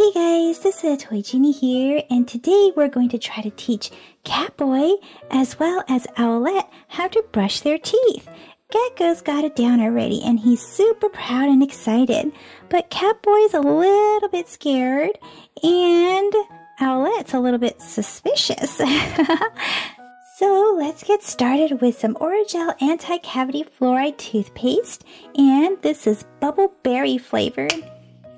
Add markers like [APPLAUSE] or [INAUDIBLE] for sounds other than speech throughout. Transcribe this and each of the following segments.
Hey guys, this is Toy Genie here, and today we're going to try to teach Catboy as well as Owlette how to brush their teeth. Gekko's got it down already, and he's super proud and excited, but Catboy's a little bit scared, and Owlette's a little bit suspicious. [LAUGHS] so let's get started with some Orajel Anti-Cavity Fluoride Toothpaste, and this is Bubble Berry flavored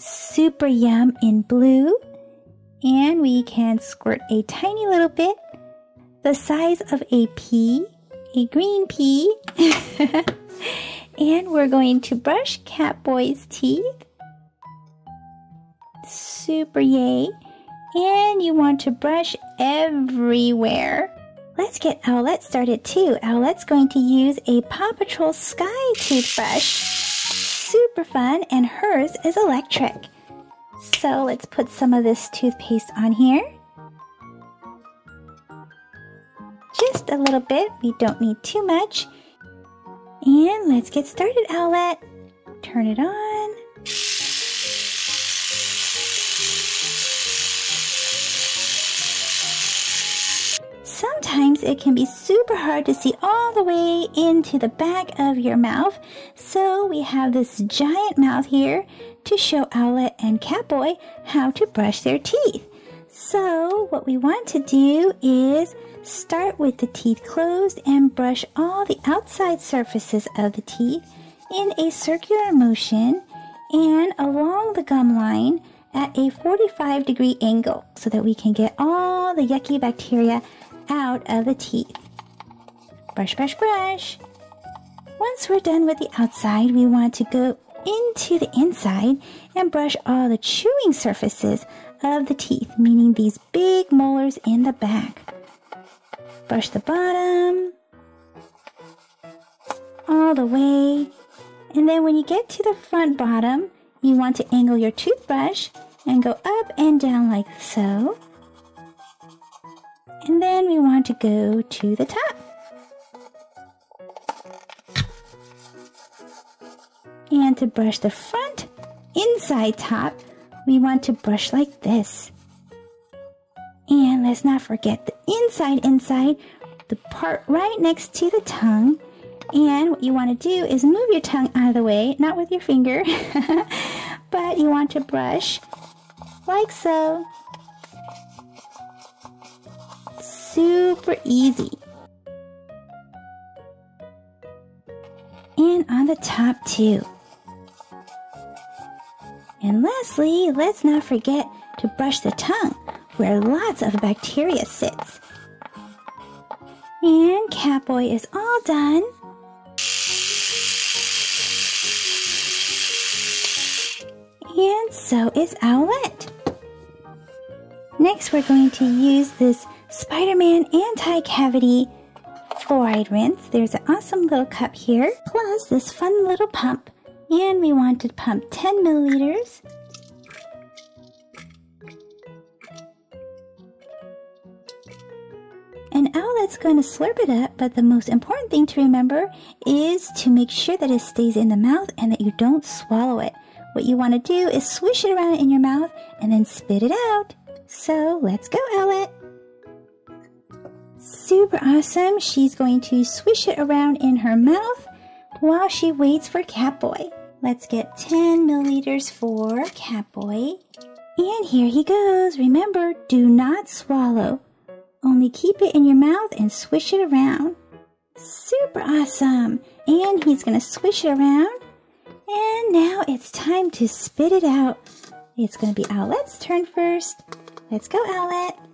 super yum in blue. And we can squirt a tiny little bit, the size of a pea, a green pea. [LAUGHS] and we're going to brush Catboy's teeth. Super yay. And you want to brush everywhere. Let's get Owlette started too. Owlette's going to use a Paw Patrol Skye toothbrush super fun, and hers is electric. So let's put some of this toothpaste on here. Just a little bit, we don't need too much. And let's get started, Owlette. Turn it on. Sometimes it can be super hard to see all the way into the back of your mouth, so we have this giant mouth here to show Owlette and Catboy how to brush their teeth. So what we want to do is start with the teeth closed and brush all the outside surfaces of the teeth in a circular motion and along the gum line at a 45 degree angle so that we can get all the yucky bacteria out of the teeth. Brush, brush, brush. Once we're done with the outside, we want to go into the inside and brush all the chewing surfaces of the teeth, meaning these big molars in the back. Brush the bottom, all the way, and then when you get to the front bottom, you want to angle your toothbrush and go up and down like so. And then we want to go to the top. And to brush the front inside top, we want to brush like this. And let's not forget the inside inside, the part right next to the tongue. And what you want to do is move your tongue out of the way, not with your finger, [LAUGHS] but you want to brush like so super easy. On the top too. And lastly, let's not forget to brush the tongue where lots of bacteria sits. And Catboy is all done. And so is Owlette. Next, we're going to use this Spider-Man Anti-Cavity Fluoride Rinse. There's an awesome little cup here, plus this fun little pump. And we want to pump 10 milliliters. And Owlette's going to slurp it up, but the most important thing to remember is to make sure that it stays in the mouth and that you don't swallow it. What you want to do is swish it around in your mouth and then spit it out. So let's go, Owlette. Super awesome. She's going to swish it around in her mouth while she waits for Catboy. Let's get 10 milliliters for Catboy. And here he goes. Remember, do not swallow. Only keep it in your mouth and swish it around. Super awesome. And he's going to swish it around. And now it's time to spit it out. It's going to be Owlette's turn first. Let's go, Owlette.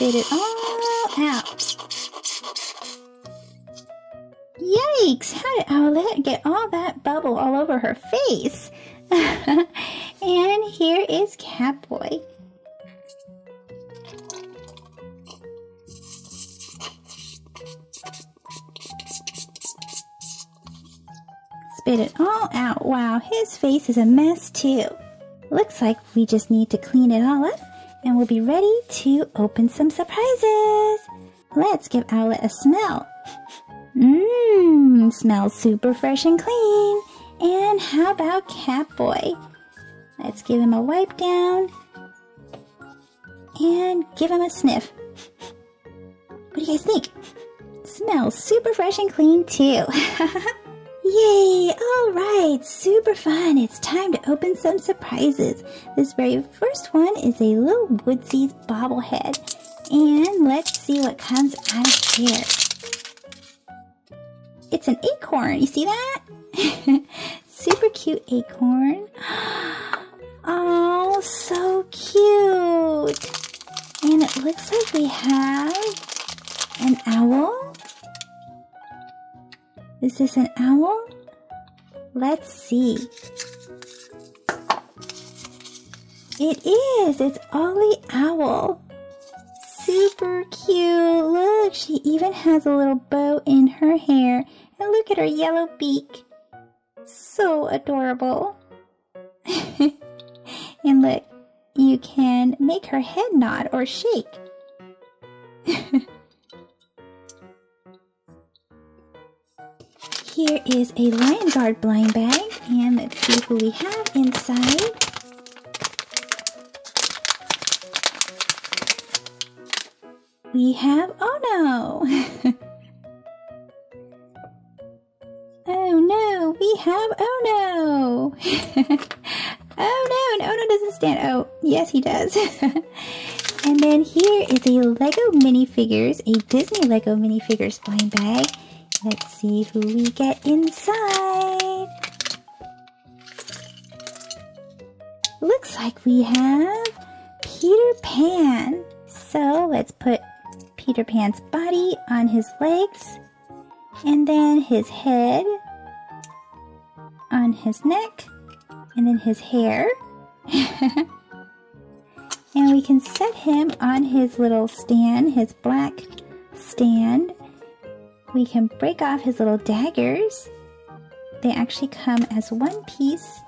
Spit it all out. Yikes! How did Owlette get all that bubble all over her face? [LAUGHS] and here is Catboy. Spit it all out. Wow, his face is a mess too. Looks like we just need to clean it all up and we'll be ready to open some surprises. Let's give Owlette a smell. Mmm, smells super fresh and clean. And how about Catboy? Let's give him a wipe down and give him a sniff. What do you guys think? Smells super fresh and clean too. [LAUGHS] Yay! Alright, super fun. It's time to open some surprises. This very first one is a little Woodsies bobblehead. And let's see what comes out of here. It's an acorn. You see that? [LAUGHS] super cute acorn. [GASPS] Oh, so cute. And it looks like we have an owl. Is this an owl? Let's see. It is. It's Ollie Owl. Super cute. Look, she even has a little bow in her hair. And look at her yellow beak. So adorable. [LAUGHS] and look, you can make her head nod or shake. [LAUGHS] Here is a Lion Guard blind bag, and let's see who we have inside. We have Ono! oh [LAUGHS] no, Oh no, we have Ono! [LAUGHS] oh no, and Ono doesn't stand. Oh, yes he does. [LAUGHS] and then here is a Lego minifigures, a Disney Lego minifigures blind bag. Let's see who we get inside. Looks like we have Peter Pan. So let's put Peter Pan's body on his legs and then his head on his neck and then his hair. [LAUGHS] and we can set him on his little stand, his black stand we can break off his little daggers. They actually come as one piece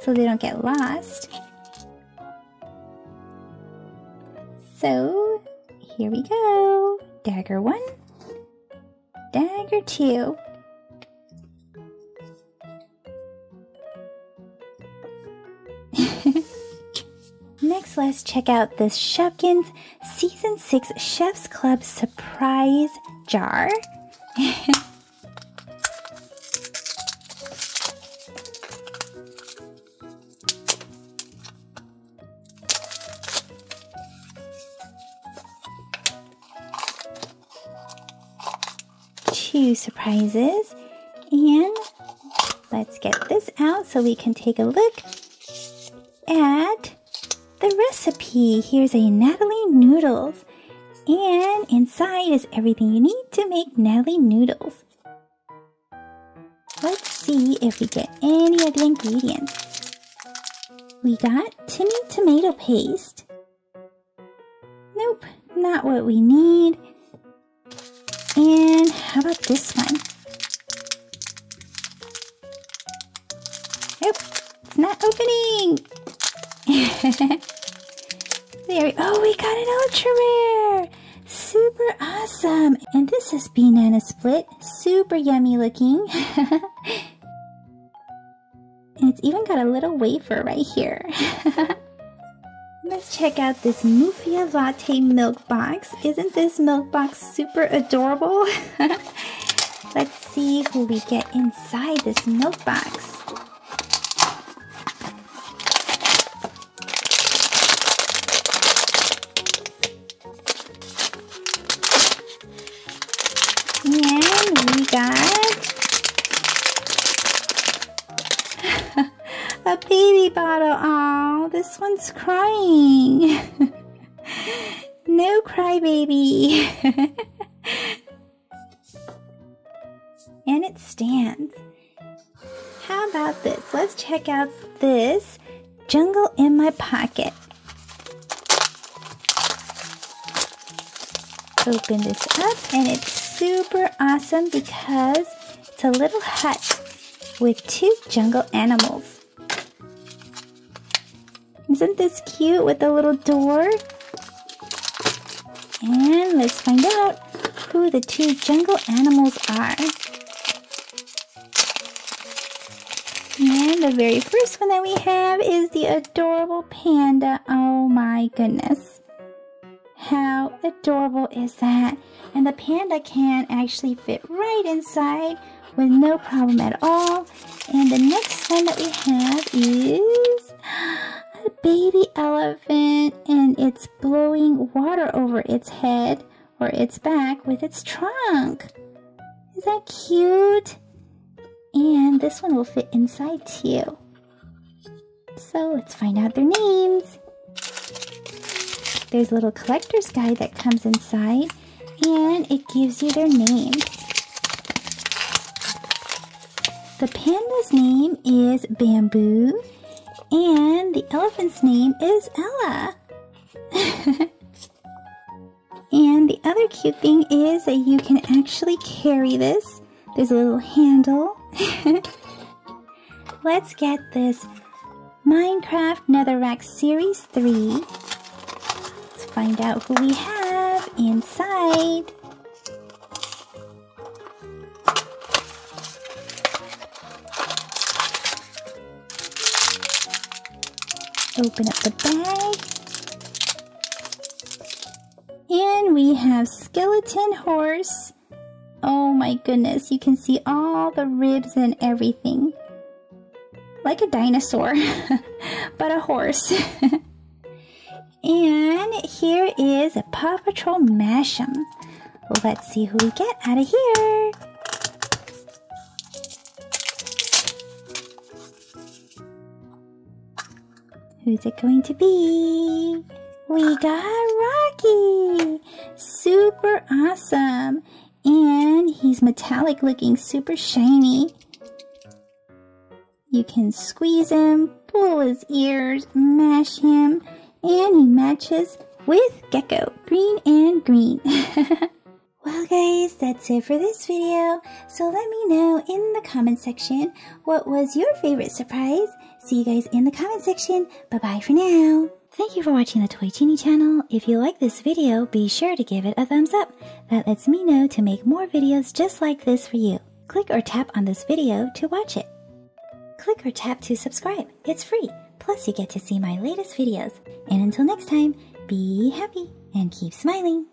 so they don't get lost. So here we go. Dagger one, dagger two. [LAUGHS] Next, let's check out this Shopkins Season 6 Chef's Club Surprise Jar. [LAUGHS] Two surprises and let's get this out so we can take a look at the recipe. Here's a Natalie noodles and inside is everything you need to make Nelly noodles. Let's see if we get any of the ingredients. We got Timmy tomato paste. Nope, not what we need. And how about this one? Nope, it's not opening. [LAUGHS] there oh, we got an ultra rare. Super awesome! And this is banana split. Super yummy looking. [LAUGHS] and it's even got a little wafer right here. [LAUGHS] Let's check out this Mufia Latte milk box. Isn't this milk box super adorable? [LAUGHS] Let's see who we get inside this milk box. Bottle. Oh, this one's crying. [LAUGHS] no crybaby. [LAUGHS] and it stands. How about this? Let's check out this jungle in my pocket. Open this up and it's super awesome because it's a little hut with two jungle animals. Isn't this cute with a little door? And let's find out who the two jungle animals are. And the very first one that we have is the adorable panda. Oh my goodness. How adorable is that? And the panda can actually fit right inside with no problem at all. And the next one that we have its head or its back with its trunk. Is that cute? And this one will fit inside too. So let's find out their names. There's a little collector's guide that comes inside and it gives you their names. The panda's name is Bamboo and the elephant's name is Ella. [LAUGHS] the other cute thing is that you can actually carry this. There's a little handle [LAUGHS] Let's get this Minecraft Netherrack Series 3. Let's find out who we have inside. Open up the bag. And we have Skeleton Horse Oh my goodness, you can see all the ribs and everything. Like a dinosaur, [LAUGHS] but a horse. [LAUGHS] and here is a Paw Patrol Mashem. Let's see who we get out of here. Who's it going to be? We got Rocky! Super awesome! And he's metallic looking, super shiny. You can squeeze him, pull his ears, mash him, and he matches with Gekko, green and green. [LAUGHS] well guys, that's it for this video. So let me know in the comment section what was your favorite surprise. See you guys in the comment section. Bye bye for now. Thank you for watching the Toy Genie channel. If you like this video, be sure to give it a thumbs up. That lets me know to make more videos just like this for you. Click or tap on this video to watch it. Click or tap to subscribe. It's free. Plus you get to see my latest videos. And until next time, be happy and keep smiling.